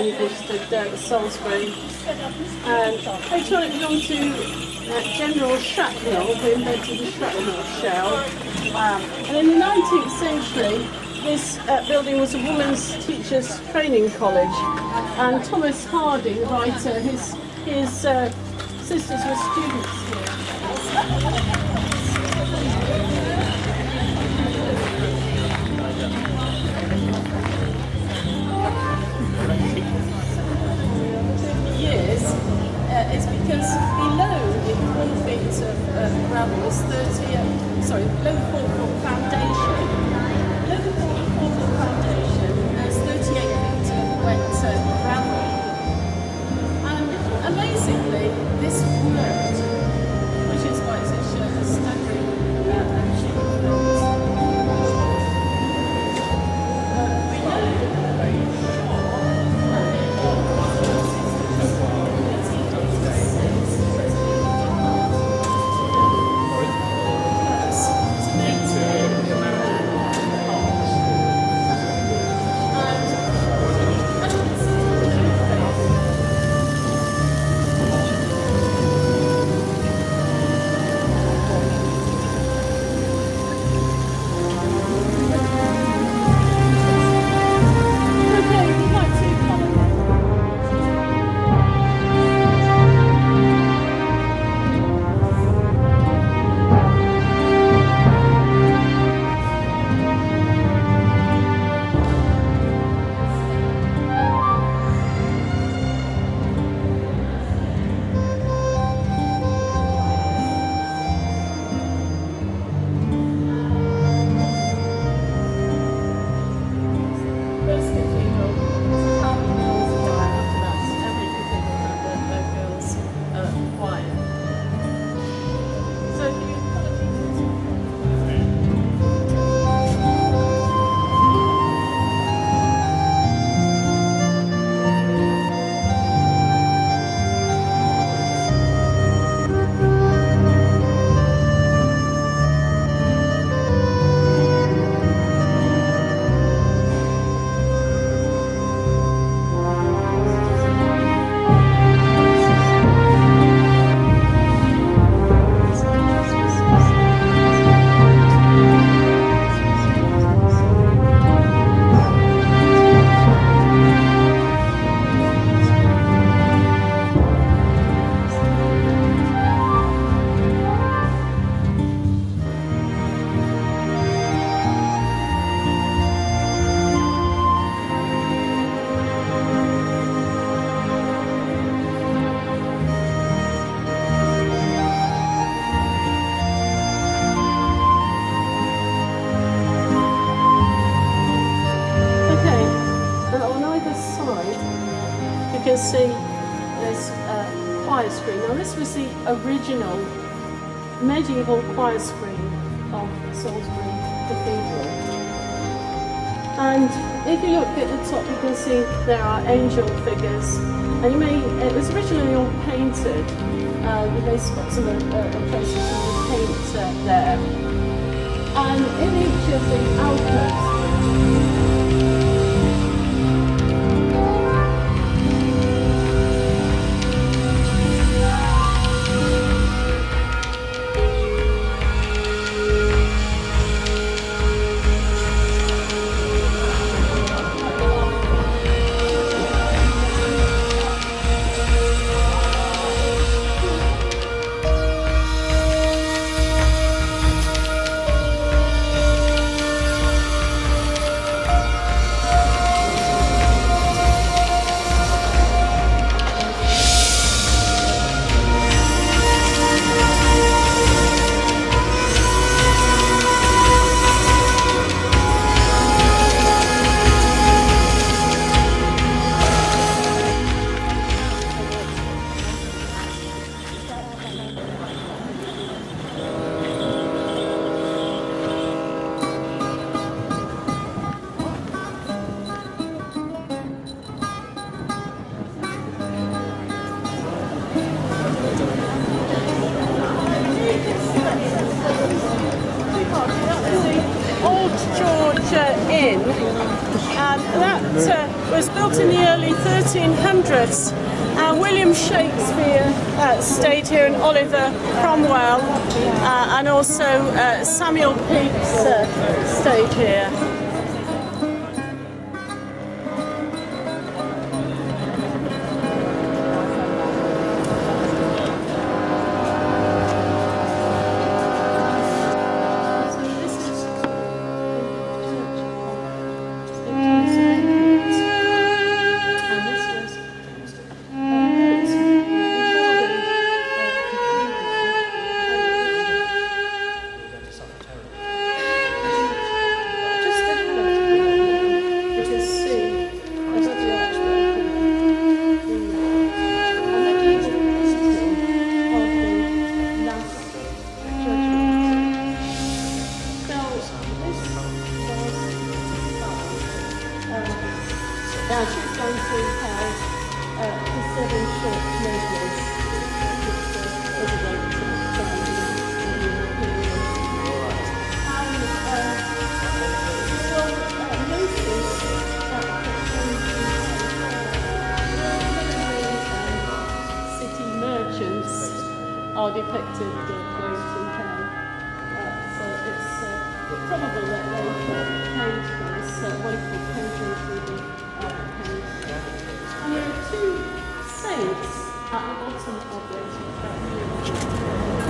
you visited uh, Salisbury. And later on it belonged to uh, General Shrapnel, who invented the shrapnel shell. Um, and in the 19th century, this uh, building was a women's teachers training college. And Thomas Hardy, the writer, his, his uh, sisters were students here. Because below the four feet of uh, gravel is 30, uh, sorry, below four foot foundation, there's a choir screen. Now this was the original medieval choir screen of Salisbury Cathedral. And if you look at the top you can see there are angel figures. And you may, it was originally all painted. Uh, you may spot some uh, traces of the paint uh, there. And in each of the alcoves Old George Inn, and that uh, was built in the early 1300s. Uh, William Shakespeare uh, stayed here and Oliver Cromwell uh, and also uh, Samuel Pepys uh, stayed here. Are depicted uh, going. Uh, so it's uh, probable that they paid for this uh, wonderful painting through the. And there are two saints at the bottom of uh,